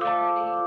clarity.